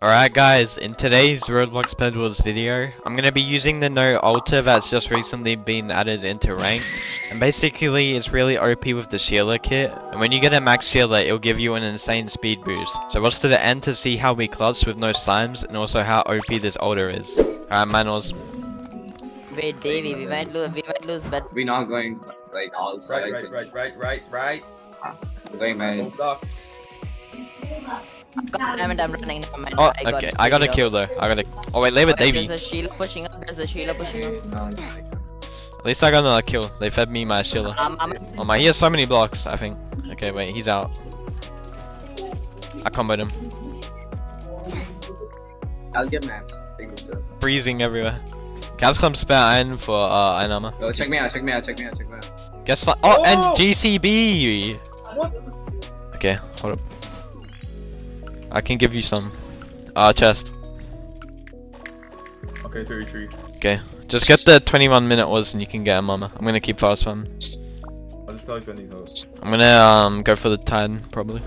Alright guys, in today's Roblox Bed Wars video, I'm going to be using the no altar that's just recently been added into ranked. And basically it's really OP with the Sheila kit, and when you get a max Sheila it'll give you an insane speed boost. So watch to the end to see how we clutch with no slimes, and also how OP this altar is. Alright Manos, Wait, Davey, we might lose. We might lose, but We're not going like all Right, sides. right, right, right, right, right. We're going man. Blocks. God damn it, I'm running. Never mind. oh I got okay, I got a kill though, I got a- oh wait, leave it off. Davey. There's a Sheila pushing up. There's a Sheila pushing up. At least I got another kill, they fed me my Sheila. Um, Oh my, he has so many blocks, I think. Okay, wait, he's out. I comboed him. I'll get maps. Take. Freezing everywhere. Can I have some spare iron for uh, iron armor? Oh, check me out, check me out, check me out, check me out. Guess like oh, and Oh! GCB. What? Okay, hold up. I can give you some. Uh, chest. Okay, 33. Okay, just get the 21 minute was and you can get a mama. I'm gonna keep fast one. I'll just tell you if I need help. I'm gonna um go for the tide probably.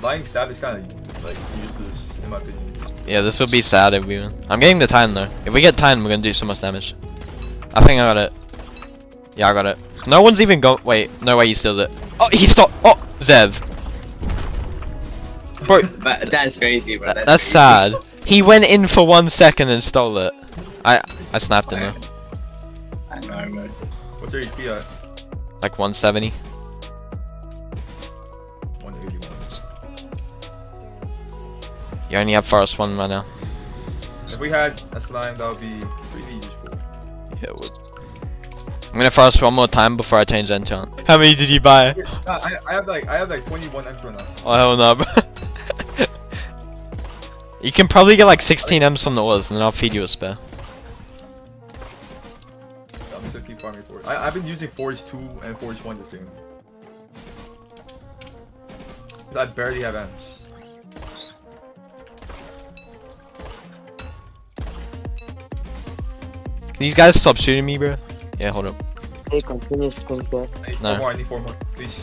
Lying stab is kind of like useless in my opinion. Yeah, this would be sad if we win. I'm getting the time though. If we get time, we're gonna do so much damage. I think I got it. Yeah, I got it. No one's even go. Wait, no way he steals it. Oh, he stopped. Oh, Zev. Bro, But that's crazy, bro. That's, that's crazy. sad. He went in for one second and stole it. I I snapped him though. I know, I know. What's your HP at? Like 170. 181. You only have forest one right now. If we had a slime, that would be pretty useful. Yeah, it would. I'm gonna forest one more time before I change the enchant. How many did you buy? Nah, I, I have like I have like 21 extra now. Oh hell no, bro. You can probably get like 16 M's from the ores and then I'll feed you a spare. I'm just gonna keep farming for it. I, I've been using Forge 2 and Forge 1 this game. I barely have M's. Can these guys stop shooting me, bro? Yeah, hold up. Hey, continuous control. I need No. four more, I need four more. Please.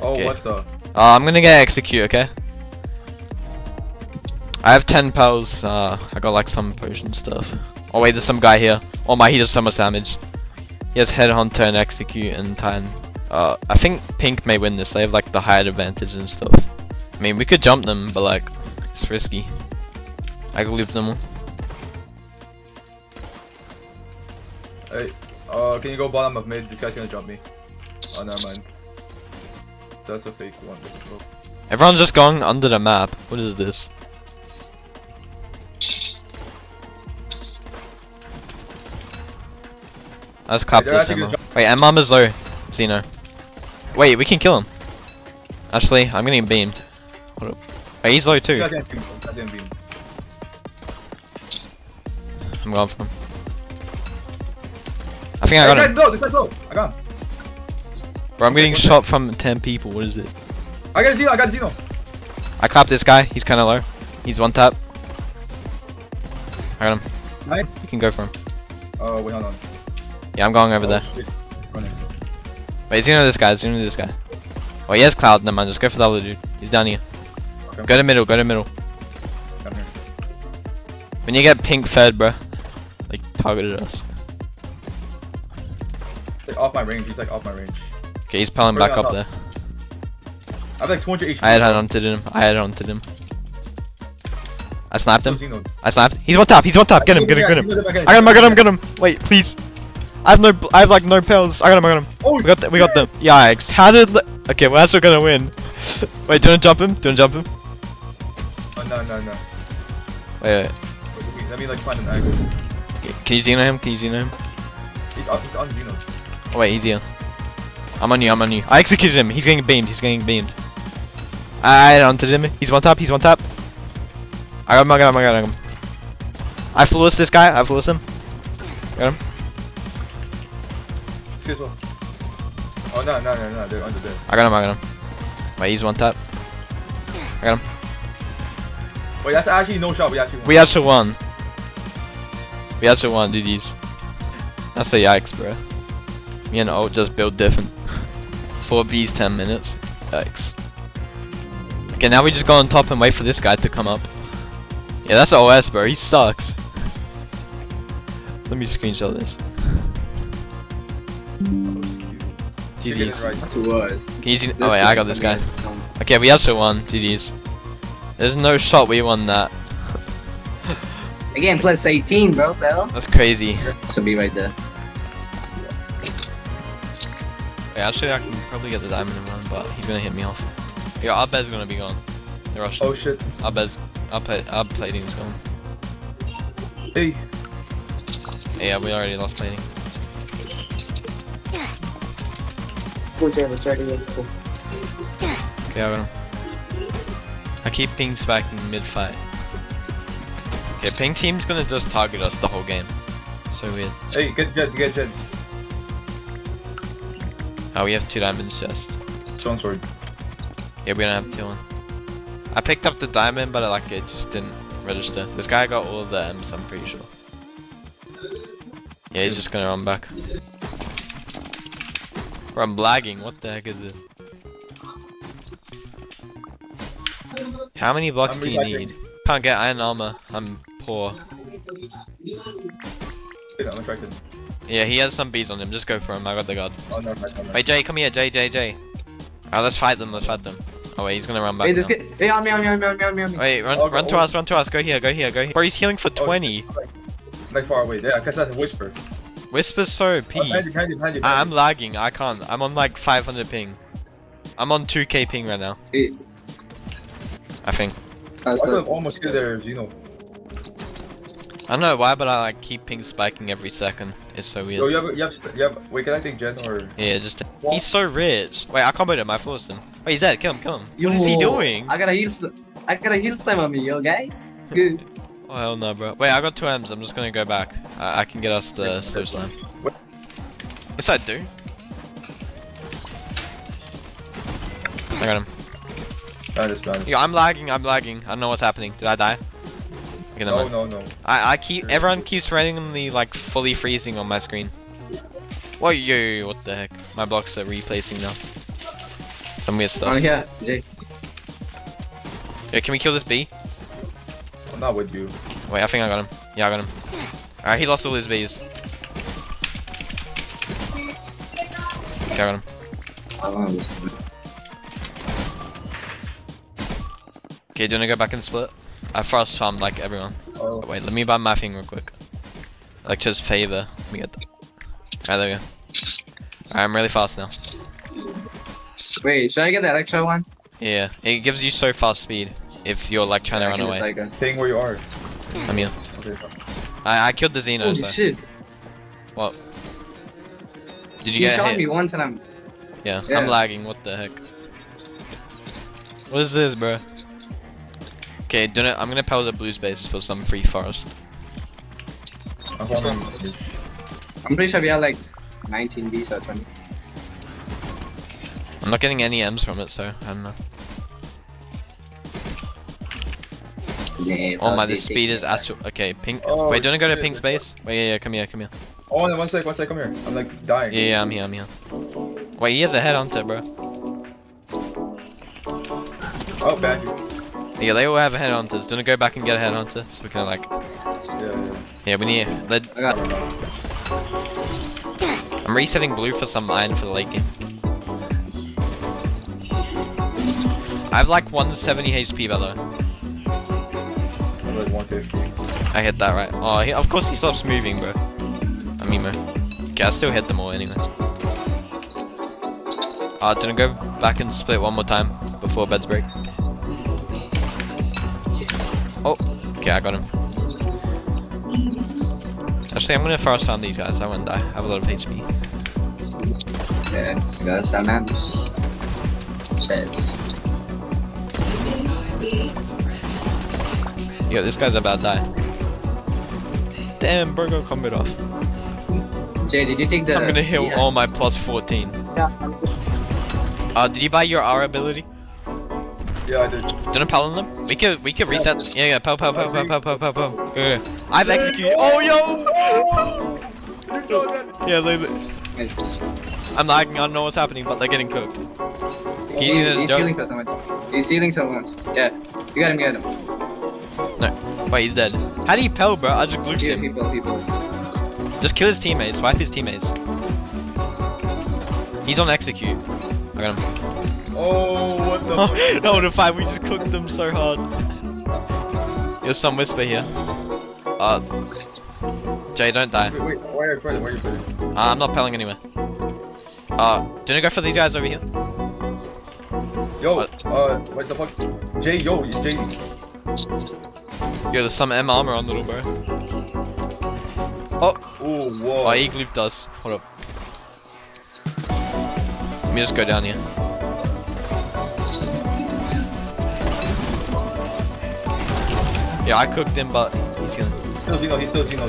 Oh, Okay. what the? Uh, I'm gonna get execute, okay? I have 10 pals, uh, I got like some potion stuff. Oh wait, there's some guy here. Oh my, he does so much damage. He has Headhunter and Execute and Titan. Uh, I think Pink may win this, they have like the higher advantage and stuff. I mean, we could jump them, but like, it's risky. I could leave them all. Hey, uh, can you go bottom of mid? This guy's gonna jump me. Oh, never mind. That's a fake one. That's a fake. Everyone's just going under the map. What is this? Let's clap they're this Emma. Wait, low. Zeno. Wait, we can kill him. Actually, I'm getting beamed. Wait, he's low too. guy's gonna beam. This guy's gonna beam. I'm going for him. I think I got him. low. This guy's low. I got him. Bro, I'm getting shot from 10 people. What is this? I got a Zeno. I got a Zeno. I clapped this guy. He's kind of low. He's one tap. I got him. Nice. You can go for him. Oh, wait, hold on. Yeah, I'm going over oh, there. Shit. Wait, Zeno this guy, Zeno this guy. Oh, he has cloud, never mind, just go for the other dude. He's down here. Okay. Go to middle, go to middle. Come here. When you get pink fed, bro. Like, targeted us. It's like off my range. He's like off my range. Okay, he's piling back up top. there. I have like 200 HP. I had hunted him, I had hunted him. I snapped him, I snapped. He's one top. he's one top. get him, get him, get him. Zeno's back in. I got him, I got him, get him. Wait, please. I have no, I have like no pills. I got him, I got him. Oh, We got, th we got them. Yikes, how did, okay, well that's still gonna win. Wait, do you wanna jump him? Do you wanna jump him? Oh, no, no, no. Wait, wait. Let me, let me like find an angle. Okay, Can you Zeno him? Can you Zeno him? He's on, he's on Zeno. Oh wait, he's here. I'm on you, I'm on you. I executed him. He's getting beamed, he's getting beamed. I hunted him. He's one tap, he's one tap. I got him, I got him, I got him. I fluous this guy, I fluous him. Got him. Excuse me. Oh, no, no, no, no. They're under there. I got him, I got him. My he's one tap. I got him. Wait, that's actually no shot. We actually won. We actually won. We actually won, GG's. That's the yikes, bro. Me and Ult just build different. 4 V's 10 minutes. Yikes. Okay, now we just go on top and wait for this guy to come up. Yeah, that's OS, bro. He sucks. Let me screenshot this. GG's. right. That's worse. Can you see? Oh wait, I got this guy. Okay, we also won. GG's. There's no shot we won that. Again, plus 18, bro. The? That's crazy. Should be right there. Wait, actually, I can probably get the diamond and run, but he's gonna hit me off. Yeah, our bed's gonna be gone. The rush. Oh shit. Our bed's. Our, play, our plating's gone. Hey. Yeah, we already lost plating. Who's ever tried to get cool? Okay, I got him. I keep ping spacking mid fight. Okay, ping team's gonna just target us the whole game. So weird. Hey, good jet, good jet. Oh, we have two diamonds just. Stone sword. Yeah, we don't have two. I picked up the diamond, but I like it just didn't register. This guy got all of the M's, I'm pretty sure. Yeah, he's just gonna run back. Bro, I'm lagging. What the heck is this? How many blocks I'm do you recycling. need? Can't get iron armor. I'm poor. Wait, I'm attracted. Yeah, he has some bees on him. Just go for him. I got the guard. Oh no, no, no, no. Wait, Jay, come here. Jay, Jay, Jay. Alright, let's fight them. Let's fight them. Oh wait, he's gonna run back. Hey, this now. kid. Hey, on me, on me, on me, on me, on me, on me. Wait, run, Oh, run to oh. us, run to us. Go here, go here, go here. Bro, he's healing for Oh, 20. shit. Like far away. Yeah, cause that's a whisper. Whisper's so OP. Oh, you, you, you. I- I'm lagging. I can't. I'm on like 500 ping. I'm on 2k ping right now. Hey, I think. I good. could almost kill their Zeno. I don't know why, but I like keep ping spiking every second. It's so Yo, weird. you have, you have, you have. Wait, can I take Jen or? Yeah, just. Take. He's so rich. Wait, I comboed him. I forced him. Wait, he's dead. Kill him. Kill him. What is he doing? I gotta heal. I gotta heal some of me, yo, guys. Good. Oh hell no, bro. Wait, I got two M's. I'm just gonna go back. I, I can get us the slow slam. What? Yes, I do. I got him. I just ran. Yo, I'm lagging. I'm lagging. I don't know what's happening. Did I die? Okay, never No, mind. no, no. I, I keep everyone keeps randomly like fully freezing on my screen. Whoa, yo, yo, yo, what the heck? My blocks are replacing now. Some weird On stuff. here, Jay. Yeah, can we kill this bee? I'm not with you. Wait, I think I got him. Yeah, I got him. Alright, he lost all his bees. Okay, I got him. Oh, this is- Okay, do you wanna go back and split? I fast farmed like everyone. Oh, Wait, let me buy my thing real quick. Like just favor. Let me get that. Alright, there we go. Alright, I'm really fast now. Wait, should I get the extra one? Yeah, it gives you so fast speed if you're like trying to run away. Like a... ping where you are. I'm here. Okay. I, I killed the Zeno, Holy so. shit! Did you You get shot hit? me once and I'm. Yeah, Yeah. I'm lagging. What the heck? What is this, bro? Okay, do I'm gonna power the blue space for some free forest. I'm pretty sure we have like 19 Bs or 20. I'm not getting any M's from it, so I don't know. Yeah, Oh my, the speed is actual. Okay, pink. Oh, Wait, do you wanna go to shit. pink space? Wait, yeah, yeah, come here, come here. Oh, no, one sec, one sec, come here. I'm like dying. Yeah, yeah, I'm here, I'm here. Wait, he has a head headhunter, bro. Oh, bad. Yeah, they all have headhunters. Do you wanna go back and get a headhunter so we can like? Yeah, yeah. Yeah, we need. Let, I got. I'm resetting blue for some iron for the late game. I have like 170 HP, by the way. I'm like 150. I hit that right. Oh, he, of course he stops moving, bro. I mean, emo. Okay, I still hit them all anyway. Uh, did I go back and split one more time before beds break? Oh, okay, I got him. Actually, I'm gonna first on these guys. I won't die. I have a lot of HP. Yeah, I got some amps. Says. Yo, this guy's about to die. Damn, bro, got combat off. Jay, did you take the. I'm gonna heal yeah. all my plus 14. Yeah, Uh, did you buy your R ability? Yeah, I did. Do you wanna pal on them? We could we could reset. Yeah, yeah, pow, pow, pow, pow, pow, pow, pow, pow. Go, go. I've executed. Oh, yo! You saw that? Yeah, they, Nice. I'm lagging. I don't know what's happening, but they're getting cooked. He's He's, gonna he's jump. healing for someone. He's healing someone. Yeah. You got him, you got him. Wait, he's dead. How do you pell, bro? I just gluked Heal him. people, people. Just kill his teammates. Wipe his teammates. He's on execute. I got him. Oh, what the fuck? that would have five. We just cooked them so hard. There's some whisper here. Uh, Jay, don't die. Wait, wait, where are you putting? Where are you putting? Uh, I'm not pelling anywhere. Uh, do you go for these guys over here? Yo, What? uh, what the fuck? Jay, yo, Jay. Yo, there's some M armor on little bro. Oh, oh whoa. Oh, he glooped us. Hold up. Let me just go down here. Yeah, I cooked him, but he's healing. Still Zeno, he's still Zeno.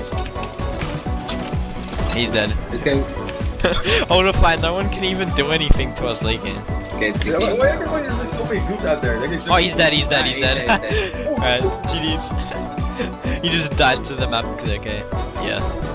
He's dead. This guy. Hold up, fine. No one can even do anything to us late game. Okay, Yeah, why, why everybody is like so many out there? Oh, he's dead. He's dead. He's dead, Alright, GDs. he just died to the map click. Okay. Yeah.